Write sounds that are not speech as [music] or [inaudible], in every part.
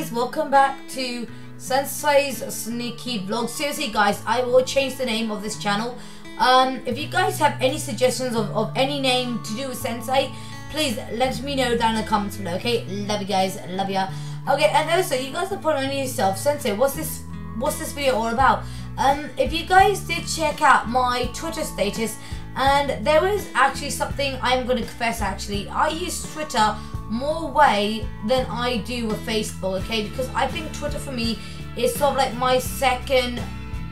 Guys, welcome back to Sensei's Sneaky Vlog. Seriously guys, I will change the name of this channel. Um, if you guys have any suggestions of, of any name to do with Sensei, please let me know down in the comments below, okay? Love you guys, love ya. Okay, and also, you guys are probably on yourself, Sensei, what's this, what's this video all about? Um, if you guys did check out my Twitter status, and there was actually something I'm going to confess actually. I use Twitter more way than I do with Facebook, okay? Because I think Twitter for me is sort of like my second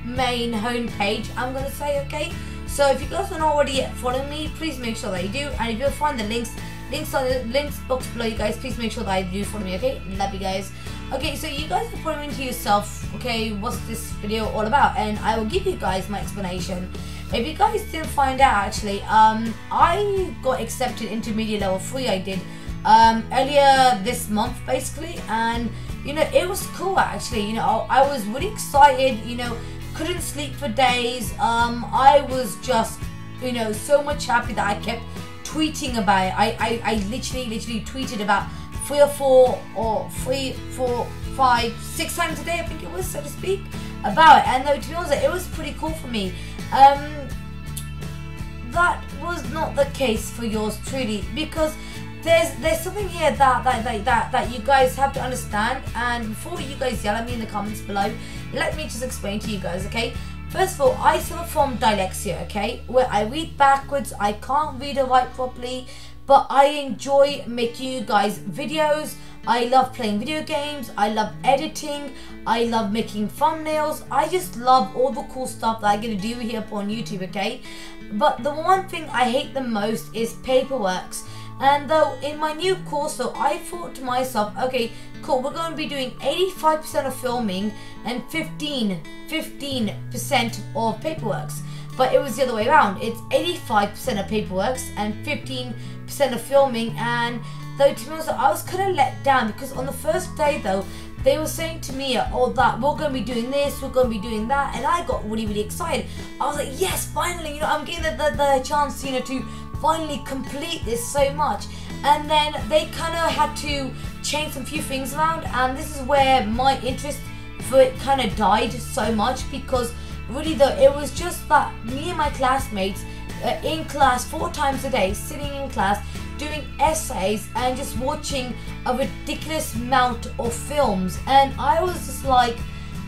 main homepage, I'm to say, okay? So if you guys are not already following me, please make sure that you do. And if you'll find the links, links on the links box below you guys, please make sure that you do follow me, okay? Love you guys. Okay, so you guys are probably to yourself, okay, what's this video all about? And I will give you guys my explanation. If you guys didn't find out actually, um, I got accepted into media level 3 I did um, earlier this month basically and you know it was cool actually you know I was really excited you know couldn't sleep for days um, I was just you know so much happy that I kept tweeting about it. I, I, I literally literally tweeted about three or four or three four five six times a day I think it was so to speak about it. And though to be honest it was pretty cool for me. Um, that was not the case for yours truly because there's there's something here that that, that that that you guys have to understand. And before you guys yell at me in the comments below let me just explain to you guys okay? First of all I suffer from dyslexia okay? Where I read backwards I can't read or write properly but I enjoy making you guys videos. I love playing video games. I love editing. I love making thumbnails. I just love all the cool stuff that I get to do here on YouTube okay? But the one thing I hate the most is paperworks and though in my new course though I thought to myself okay cool we're going to be doing 85% of filming and 15 15% of paperworks. But it was the other way around. It's 85% of paperworks and 15% of filming. And though to be honest I was kind of let down because on the first day though they were saying to me oh that we're going to be doing this we're going to be doing that. And I got really really excited. I was like yes finally you know I'm getting the, the, the chance you know to finally complete this so much. And then they kind of had to change some few things around and this is where my interest for it kind of died so much because really though it was just that me and my classmates uh, in class four times a day sitting in class doing essays and just watching a ridiculous amount of films. And I was just like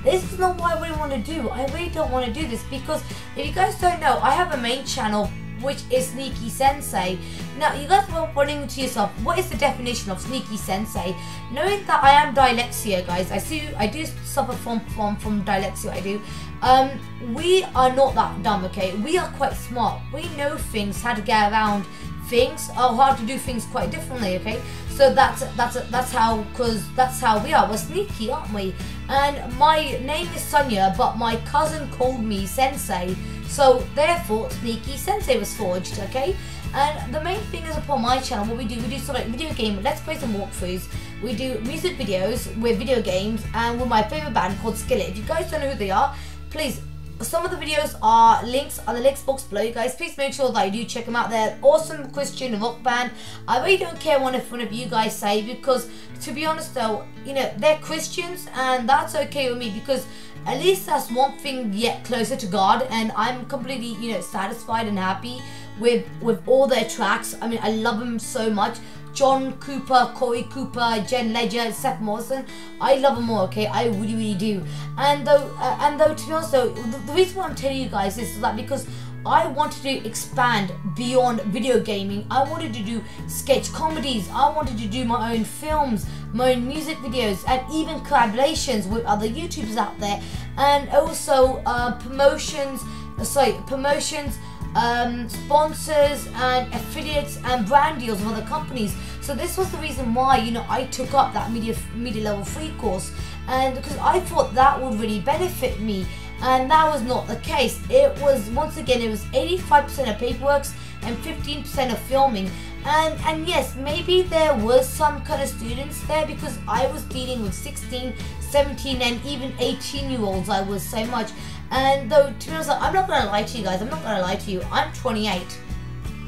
this is not what I really want to do. I really don't want to do this because if you guys don't know I have a main channel which is Sneaky Sensei. Now, you guys were wondering to yourself, what is the definition of Sneaky Sensei? Knowing that I am dyslexia, guys, I see, I do suffer from, from, from dyslexia, I do. Um, we are not that dumb, okay? We are quite smart. We know things, how to get around things, or how to do things quite differently, okay? So that's that's that's how, cause that's how we are. We're sneaky, aren't we? And my name is Sonia, but my cousin called me Sensei. So therefore, Sneaky Sensei was forged, okay? And the main thing is upon my channel, what we do, we do sort of like video game, let's play some walkthroughs. We do music videos with video games and with my favorite band called Skillet. If you guys don't know who they are, please some of the videos are links on the links box below you guys. Please make sure that you do check them out. They're awesome christian rock band. I really don't care what if one of you guys say because to be honest though you know they're christians and that's okay with me because at least that's one thing yet closer to god and i'm completely you know satisfied and happy with with all their tracks. I mean i love them so much John Cooper, Korey Cooper, Jen Ledger, Seth Morrison. I love them all, okay? I really, really do. And though, uh, and though, to be honest, though, the, the reason why I'm telling you guys this is that because I wanted to expand beyond video gaming. I wanted to do sketch comedies. I wanted to do my own films, my own music videos, and even collaborations with other YouTubers out there. And also uh, promotions, uh, sorry, promotions um, sponsors and affiliates and brand deals with other companies. So this was the reason why you know I took up that media media level three course, and because I thought that would really benefit me, and that was not the case. It was once again it was 85% of paperwork and 15% of filming. And and yes, maybe there was some kind of students there because I was dealing with 16, 17 and even 18 year olds I was so much and though, to be honest, I'm not gonna lie to you guys. I'm not gonna lie to you. I'm 28.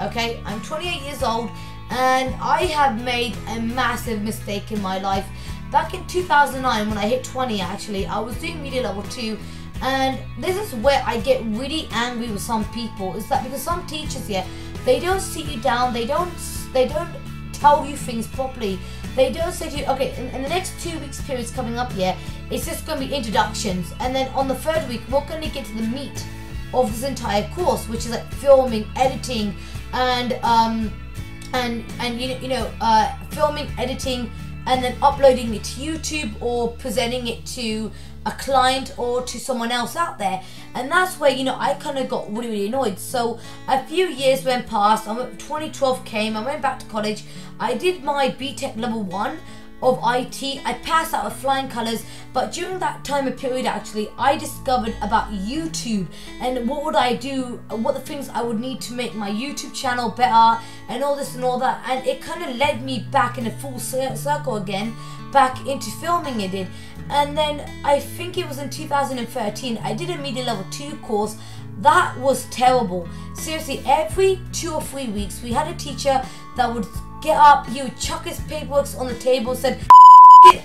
Okay, I'm 28 years old, and I have made a massive mistake in my life. back in 2009 when I hit 20 actually, I was doing media level 2 and this is where I get really angry with some people is that because some teachers here, they don't sit you down, they don't they don't tell you things properly. They don't say to you, okay, in, in the next two weeks periods coming up here, it's just going to be introductions. And then on the third week, we're going to get to the meat of this entire course, which is like filming, editing, and um, and and you you know, uh, filming, editing, and then uploading it to YouTube or presenting it to a client or to someone else out there. And that's where, you know, I kind of got really, really annoyed. So a few years went past, 2012 came, I went back to college, I did my BTEC level one of IT. I passed out with flying colours, but during that time of period, actually, I discovered about YouTube and what would I do, what the things I would need to make my YouTube channel better, and all this and all that. And it kind of led me back in a full circle again, back into filming it did. And then I think it was in 2013, I did a media level 2 course. That was terrible. Seriously, every two or three weeks, we had a teacher that would get up, he would chuck his paperwork on the table, said,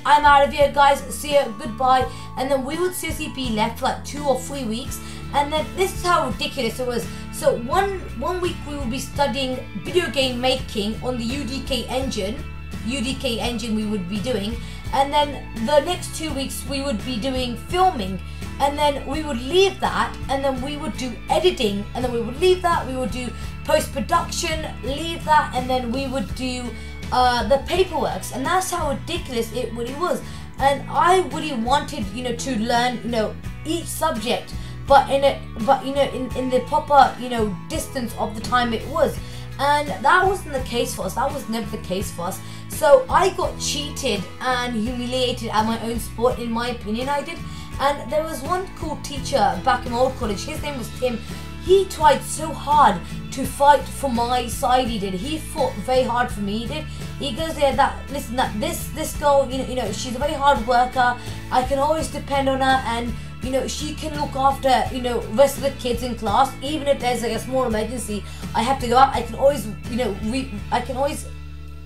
I'm out of here, guys. See you. Goodbye. And then we would seriously be left for like two or three weeks. And then this is how ridiculous it was. So one one week we would be studying video game making on the UDK engine. UDK engine we would be doing. And then the next two weeks we would be doing filming. And then we would leave that and then we would do editing. And then we would leave that. We would do post production, leave that, and then we would do uh, the paperworks, and that's how ridiculous it really was. And I really wanted, you know, to learn, you know, each subject, but in a, but you know, in, in the proper, you know, distance of the time it was. And that wasn't the case for us. That was never the case for us. So I got cheated and humiliated at my own sport, in my opinion, I did. And there was one cool teacher back in old college. His name was Tim. He tried so hard to fight for my side. He did. He fought very hard for me. He did. He goes there. That listen. That this this girl. You know. You know. She's a very hard worker. I can always depend on her, and you know she can look after you know rest of the kids in class. Even if there's like a small emergency, I have to go out. I can always you know re, I can always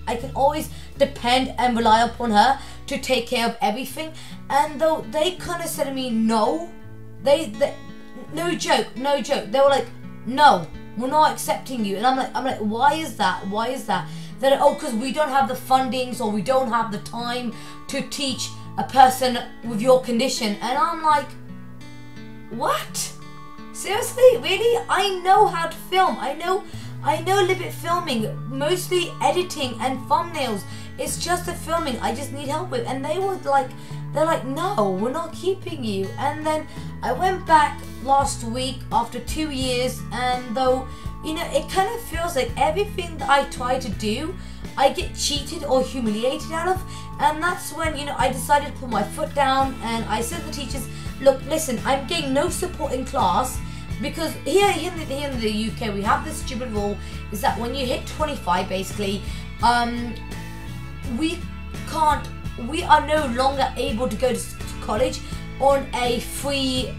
I can always depend and rely upon her to take care of everything. And though they kind of said to me no, they, they no joke, no joke. They were like, no, we're not accepting you. And I'm like, I'm like, why is that? Why is that? That oh, because we don't have the fundings or we don't have the time to teach a person with your condition. And I'm like, what? Seriously, really? I know how to film. I know, I know a little bit filming, mostly editing and thumbnails. It's just the filming I just need help with. And they were like, they're like, no, we're not keeping you. And then I went back last week after two years, and though, you know, it kind of feels like everything that I try to do, I get cheated or humiliated out of. And that's when, you know, I decided to put my foot down and I said to the teachers, look, listen, I'm getting no support in class because here, here, in the, here in the UK we have this stupid rule is that when you hit 25 basically um, we can't we are no longer able to go to college on a free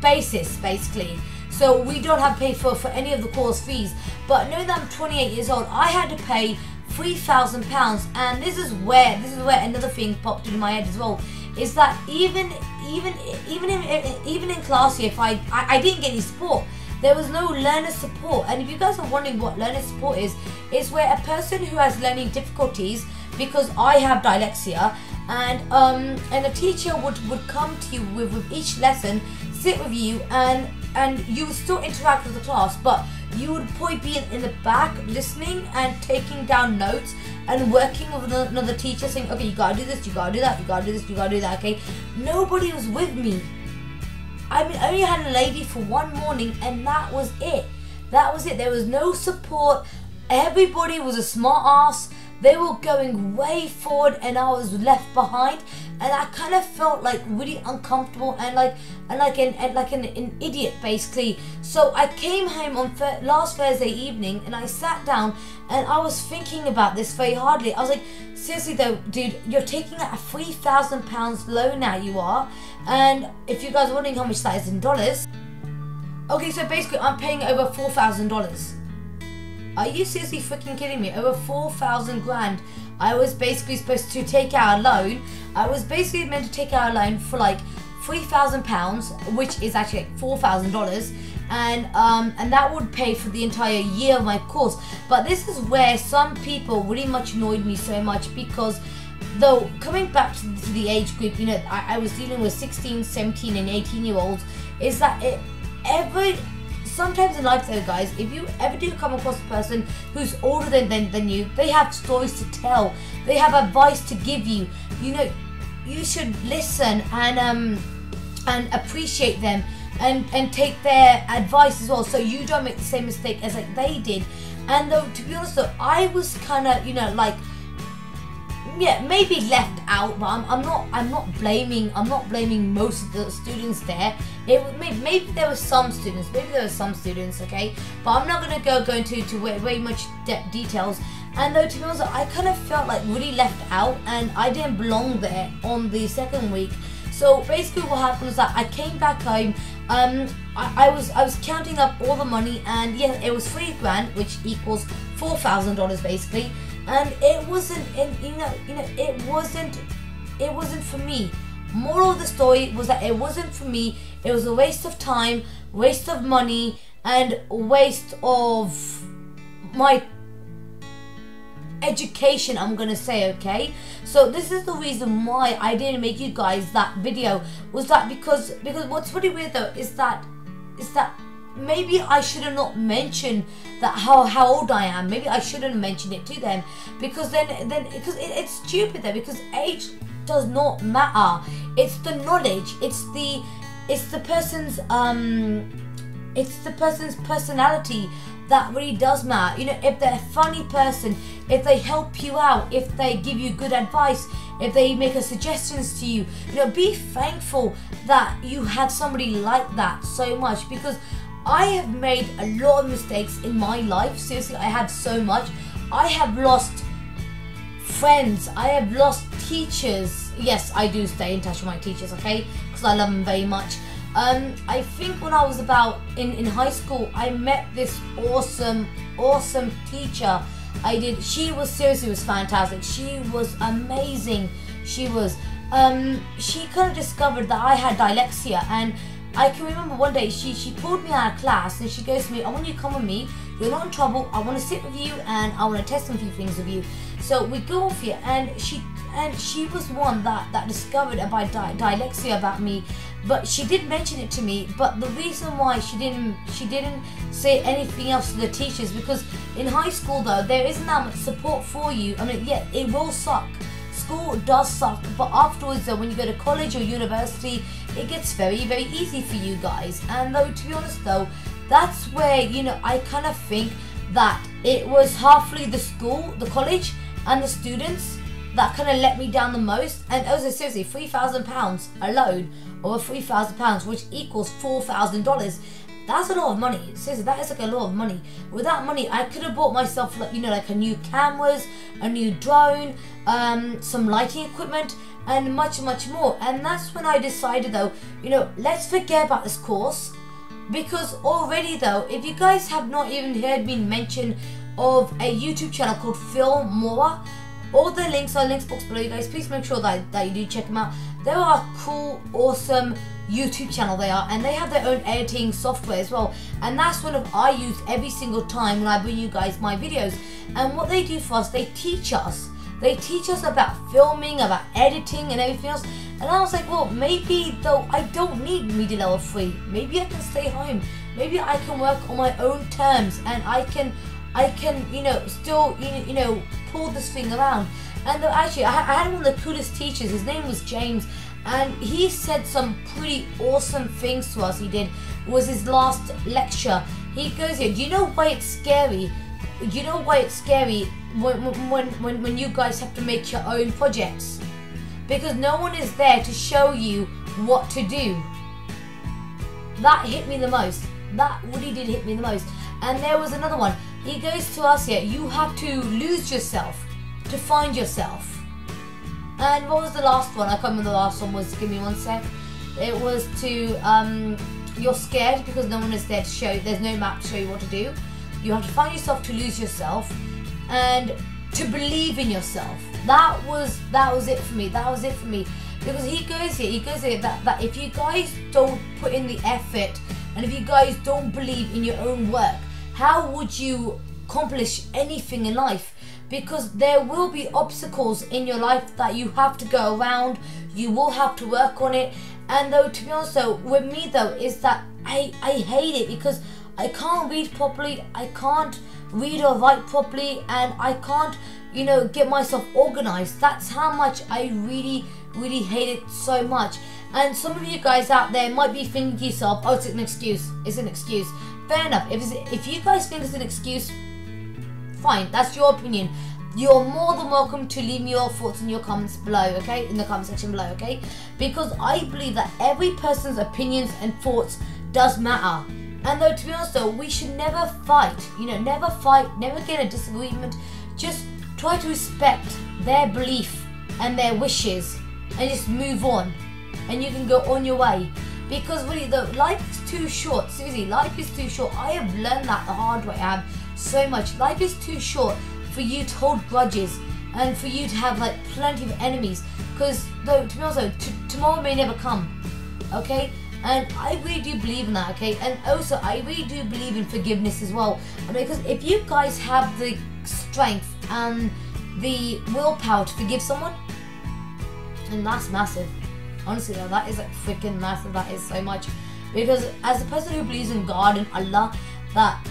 basis, basically. So we don't have to pay for, for any of the course fees. But knowing that I'm 28 years old, I had to pay three thousand pounds, and this is where this is where another thing popped into my head as well. Is that even even even in even in class here, if I, I I didn't get any support. There was no learner support, and if you guys are wondering what learner support is, it's where a person who has learning difficulties because I have dyslexia and um, and a teacher would, would come to you with, with each lesson, sit with you and and you would still interact with the class but you would probably be in, in the back listening and taking down notes and working with another teacher saying, okay, you gotta do this, you gotta do that, you gotta do this, you gotta do that, okay? Nobody was with me. I mean, I only had a lady for one morning and that was it. That was it. There was no support. Everybody was a smart ass. They were going way forward and I was left behind and I kind of felt like really uncomfortable and like and like an and like an, an idiot basically. So I came home on th- last Thursday evening and I sat down and I was thinking about this very hardly. I was like, seriously though, dude, you're taking a three thousand pounds loan now. You are, and if you guys are wondering how much that is in dollars, okay, so basically I'm paying over four thousand dollars are you seriously freaking kidding me? Over 4,000 grand I was basically supposed to take out a loan. I was basically meant to take out a loan for like three thousand pounds, which is actually like four thousand dollars, and um, and that would pay for the entire year of my course. But this is where some people really much annoyed me so much because though coming back to, to the age group, you know, I, I, was dealing with 16, 17, and 18 year olds, is that it every sometimes in life though guys, if you ever do come across a person who's older than, than, than you, they have stories to tell. They have advice to give you. You know, you should listen and um and appreciate them and and take their advice as well so you don't make the same mistake as like they did and though to be honest though i was kind of you know like yeah maybe left out but I'm, I'm not i'm not blaming i'm not blaming most of the students there. It maybe, maybe there were some students maybe there were some students okay? But i'm not gonna go go into to way, way much de- details. And though to be honest i kind of felt like really left out and i didn't belong there on the second week. So basically what happened was that i came back home um, I, I, was I was counting up all the money, and yeah, it was three grand, which equals four thousand dollars basically. And it wasn't, and you know, you know, it wasn't, it wasn't for me. Moral of the story was that it wasn't for me. It was a waste of time, waste of money, and waste of my education i'm gonna say okay so this is the reason why i didn't make you guys that video was that because because what's really weird though is that is that maybe i should have not mentioned that how how old i am. Maybe i shouldn't mention it to them because then then because it, it's stupid though because age does not matter. It's the knowledge. It's the it's the person's um it's the person's personality that really does matter. You know, if they're a funny person, if they help you out, if they give you good advice, if they make a suggestions to you, you know, be thankful that you had somebody like that so much because I have made a lot of mistakes in my life. Seriously, I have so much. I have lost friends. I have lost teachers. Yes, I do stay in touch with my teachers, okay? Because I love them very much. Um, I think when I was about in, in high school, I met this awesome, awesome teacher. I did. She was seriously was fantastic. She was amazing. She was. Um, she kind of discovered that I had dyslexia, and I can remember one day she she pulled me out of class and she goes to me, "I want you to come with me. You're not in trouble. I want to sit with you and I want to test a few things with you." So we go off here, and she and she was one that that discovered about dy- dyslexia about me but she did mention it to me but the reason why she didn't she didn't say anything else to the teachers because in high school though there isn't that much support for you i mean yeah it will suck school does suck but afterwards though when you go to college or university it gets very very easy for you guys and though to be honest though that's where you know i kind of think that it was halfly the school the college and the students that kind of let me down the most. And also, seriously, three thousand pounds alone, or three thousand pounds, which equals four thousand dollars. That's a lot of money. Seriously, that is like a lot of money. With that money, I could have bought myself, like you know, like a new cameras, a new drone, um, some lighting equipment, and much, much more. And that's when I decided, though, you know, let's forget about this course because already though if you guys have not even heard me mention of a youtube channel called Filmora all the links are links box below, you guys. Please make sure that, that you do check them out. They are a cool, awesome YouTube channel they are, and they have their own editing software as well. And that's one of I use every single time when I bring you guys my videos. And what they do for us, they teach us. They teach us about filming, about editing, and everything else. And I was like, well, maybe though I don't need media level three. Maybe I can stay home. Maybe I can work on my own terms, and I can I can, you know, still, you know, pull this thing around. And actually, I, had one of the coolest teachers. His name was James, and he said some pretty awesome things to us. He did. It was his last lecture. He goes here. Do you know why it's scary? You know why it's scary when when when when you guys have to make your own projects? Because no one is there to show you what to do. That hit me the most. That really did hit me the most. And there was another one. He goes to us here. You have to lose yourself to find yourself. And what was the last one? I can't remember the last one was. Give me one sec. It was to um, you're scared because no one is there to show. There's no map to show you what to do. You have to find yourself to lose yourself, and to believe in yourself. That was that was it for me. That was it for me. Because he goes here, he goes here that, that if you guys don't put in the effort and if you guys don't believe in your own work, how would you accomplish anything in life? Because there will be obstacles in your life that you have to go around, you will have to work on it. And though to be honest though, with me though, is that I, I hate it because I can't read properly, I can't read or write properly, and I can't, you know, get myself organized. That's how much I really, really hate it so much. And some of you guys out there might be thinking to yourself, oh, it's an excuse. It's an excuse. Fair enough. If, if you guys think it's an excuse, fine. That's your opinion. You're more than welcome to leave me your thoughts in your comments below, okay? In the comment section below, okay? Because I believe that every person's opinions and thoughts does matter. And though, to be honest though, we should never fight. You know, never fight, never get a disagreement. Just try to respect their belief and their wishes and just move on. And you can go on your way. Because really, the life is too short. Seriously, life is too short. I have learned that the hard way. I have so much. Life is too short for you to hold grudges and for you to have like plenty of enemies. Because though, to be honest, though, tomorrow may never come. Okay, and I really do believe in that, okay? And also, I really do believe in forgiveness as well. Because if you guys have the strength and the willpower to forgive someone, and that's massive. Honestly, though, that is like freaking massive. That is so much. Because as a person who believes in God and Allah, that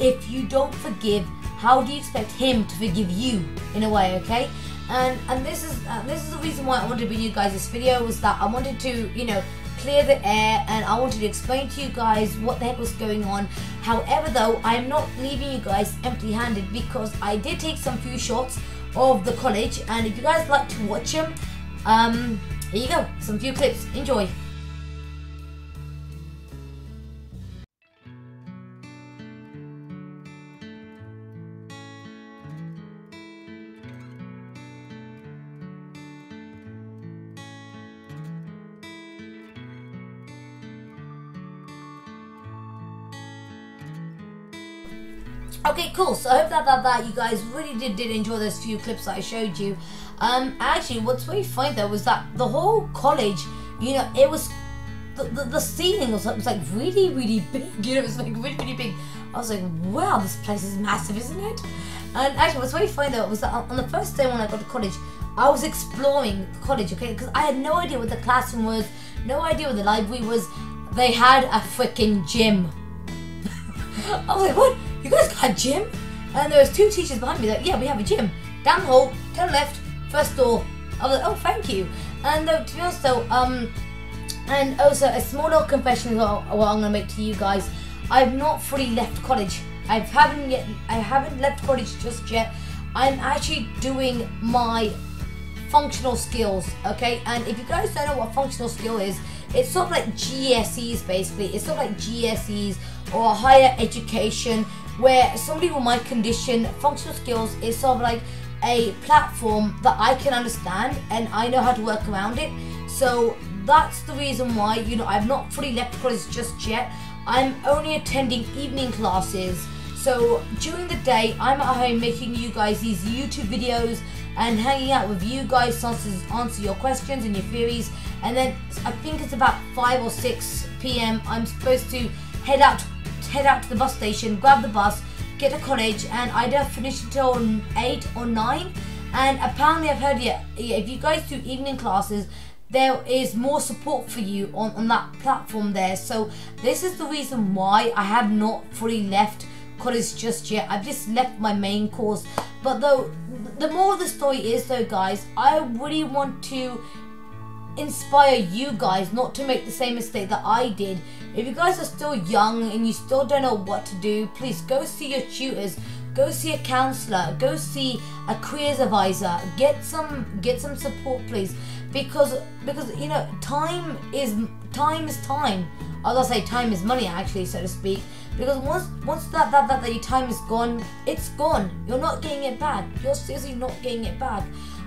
if you don't forgive, how do you expect Him to forgive you in a way? Okay, and and this is uh, this is the reason why I wanted to bring you guys this video was that I wanted to you know clear the air and I wanted to explain to you guys what the heck was going on. However, though, I am not leaving you guys empty handed because I did take some few shots of the college and if you guys like to watch them, um, here you go, some few clips. Enjoy. Okay, cool. So I hope that, that, that you guys really did, did enjoy those few clips that I showed you. Um, actually, what's really funny though was that the whole college, you know, it was the, the, the ceiling was, was like really, really big. [laughs] You know, it was like really, really big. I was like, wow, this place is massive, isn't it? And actually, what's really funny though was that on the first day when I got to college, I was exploring the college, okay? Because I had no idea what the classroom was, no idea what the library was. They had a freaking gym. [laughs] I was like, what? You guys got a gym? And there was two teachers behind me that, yeah, we have a gym. Down the hall, turn left, first door. I was like, oh, thank you. And though, to be honest though, um, and also a small little confession what, what I'm gonna make to you guys. I've not fully left college. I haven't yet. I haven't left college just yet. I'm actually doing my functional skills. Okay, and if you guys don't know what functional skill is, it's sort of like GCSEs basically. It's sort of like GCSEs or higher education where somebody with my condition, functional skills is sort of like a platform that I can understand and I know how to work around it. So that's the reason why, you know, I've not fully left college just yet. I'm only attending evening classes. So during the day, I'm at home making you guys these YouTube videos and hanging out with you guys to answer, your questions and your theories. And then I think it's about 5 or 6 p.m. I'm supposed to head out head out to the bus station, grab the bus, get to college, and I don't finish until 8 or 9. And apparently, I've heard yeah, if you guys do evening classes, there is more support for you on, on that platform there. So, this is the reason why I have not fully left college just yet. I've just left my main course. But though, the more the story is though, guys, I really want to inspire you guys not to make the same mistake that I did. If you guys are still young and you still don't know what to do, please go see your tutors, go see a counselor, go see a careers advisor, get some get some support please. Because because you know time is time is time. I'll say time is money actually so to speak. Because once once that that, that, that your time is gone, it's gone. You're not getting it back. You're seriously not getting it back.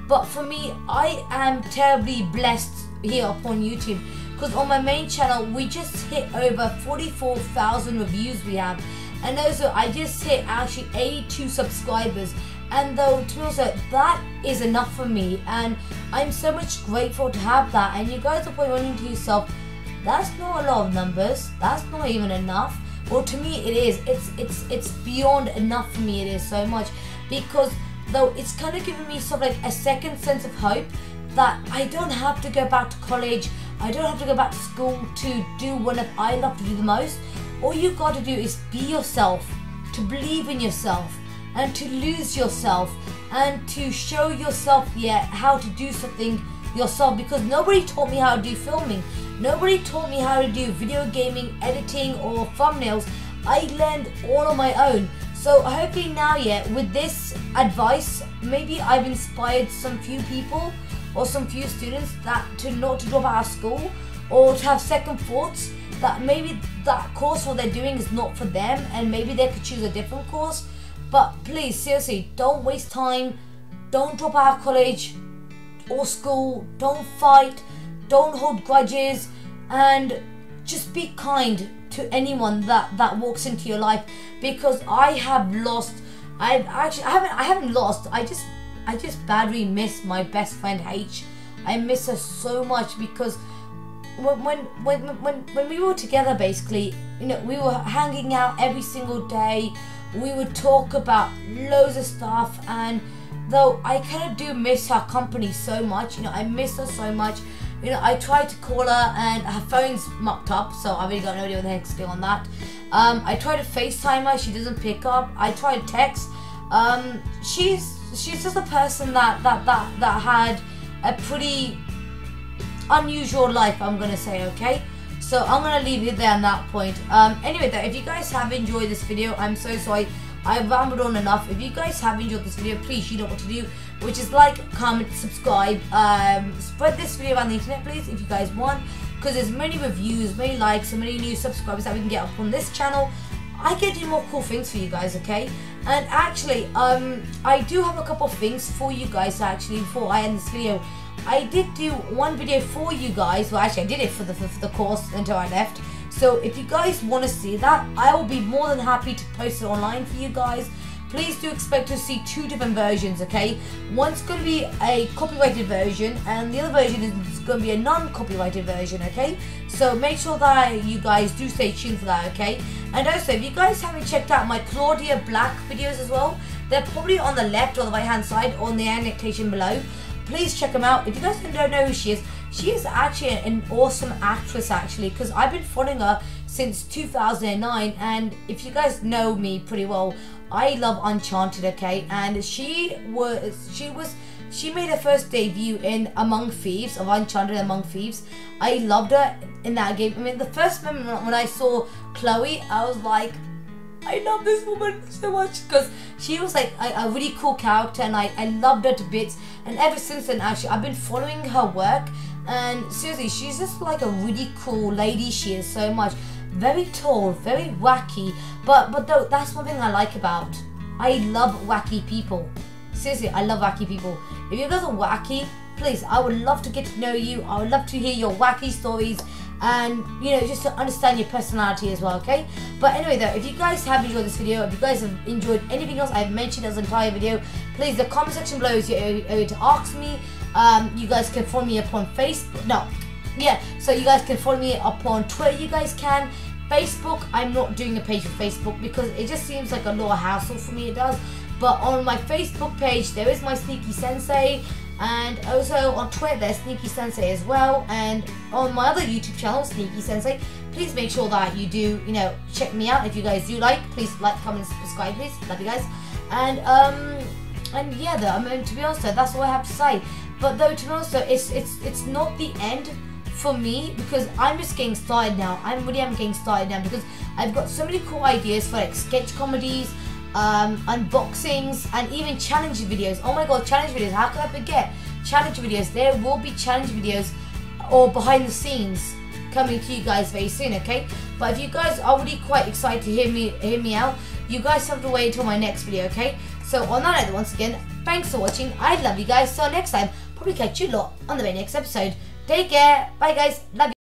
But for me, I am terribly blessed here upon YouTube because on my main channel we just hit over 44,000 reviews we have and also I just hit actually 82 subscribers And though to be honest, that is enough for me, and I'm so much grateful to have that. And you guys are probably wondering to yourself, that's not a lot of numbers. That's not even enough. Well, to me, it is. It's it's it's beyond enough for me. It is so much because though it's kind of giving me sort of like a second sense of hope that I don't have to go back to college. I don't have to go back to school to do what I love to do the most. All you got to do is be yourself, to believe in yourself, and to lose yourself, and to show yourself, yeah, how to do something yourself. Because nobody taught me how to do filming. Nobody taught me how to do video gaming, editing, or thumbnails. I learned all on my own. So hopefully now, yeah, with this advice, maybe I've inspired some few people or some few students that to not to drop out of school or to have second thoughts that maybe that course what they're doing is not for them and maybe they could choose a different course. But please, seriously, don't waste time. Don't drop out of college or school. Don't fight. Don't hold grudges. And just be kind to anyone that, that walks into your life because I have lost I've actually I haven't I haven't lost. I just I just badly miss my best friend H. I miss her so much because when when when when, we were together basically, you know, we were hanging out every single day. We would talk about loads of stuff and though I kind of do miss her company so much, you know, I miss her so much. You know, I tried to call her and her phone's mucked up, so I really got no idea what the heck's going on that. Um, I tried to FaceTime her, she doesn't pick up. I tried text. Um, she's she's just a person that that that that had a pretty unusual life. I'm gonna say, okay. So I'm gonna leave it there on that point. Um, anyway, though, if you guys have enjoyed this video, I'm so sorry. I rambled on enough. If you guys have enjoyed this video, please you know what to do, which is like, comment, subscribe, um, spread this video around the internet, please, if you guys want, because there's many reviews, many likes, and many new subscribers that we can get up on this channel. I can do more cool things for you guys, okay? And actually, um, I do have a couple of things for you guys actually before I end this video. I did do one video for you guys. Well, actually, I did it for the for the course until I left. So if you guys want to see that, I will be more than happy to post it online for you guys. Please do expect to see two different versions, okay? One's going to be a copyrighted version, and the other version is going to be a non-copyrighted version, okay? So make sure that you guys do stay tuned for that, okay? And also, if you guys haven't checked out my Claudia Black videos as well, they're probably on the left or the right hand side on the annotation below. Please check them out. If you guys don't know who she is, she is actually an awesome actress actually because I've been following her since 2009 and if you guys know me pretty well I love Uncharted okay? And she was she was she made her first debut in Among Thieves of Uncharted Among Thieves. I loved her in that game. I mean the first moment when I saw Chloe I was like I love this woman so much because she was like a, a, really cool character and I, I loved her to bits. And ever since then actually I've been following her work. And seriously, she's just like a really cool lady. She is so much. Very tall, very wacky. But but though that's one thing I like about. I love wacky people. Seriously, I love wacky people. If you guys are wacky, please, I would love to get to know you. I would love to hear your wacky stories and you know just to understand your personality as well okay but anyway though if you guys have enjoyed this video if you guys have enjoyed anything else i've mentioned as an entire video please the comment section below is able to ask me um, you guys can follow me upon Facebook. No, yeah. So you guys can follow me up on Twitter. You guys can. Facebook, I'm not doing a page for Facebook because it just seems like a lot of hassle for me. It does. But on my Facebook page, there is my Sneaky Sensei, and also on Twitter, there's Sneaky Sensei as well. And on my other YouTube channel, Sneaky Sensei, please make sure that you do, you know, check me out. If you guys do like, please like, comment, subscribe, please. Love you guys. And um, and yeah, though, I mean, to be honest, that's all I have to say. But though to be honest, it's it's it's not the end for me because I'm just getting started now. I'm really am getting started now because I've got so many cool ideas for like sketch comedies, um, unboxings, and even challenge videos. Oh my god, challenge videos! How could I forget challenge videos? There will be challenge videos or behind the scenes coming to you guys very soon. Okay, but if you guys are really quite excited to hear me hear me out, you guys have to wait until my next video. Okay, so on that note, once again, thanks for watching. I love you guys. So next time probably catch you lot on the very next episode. Take care. Bye guys. Love you.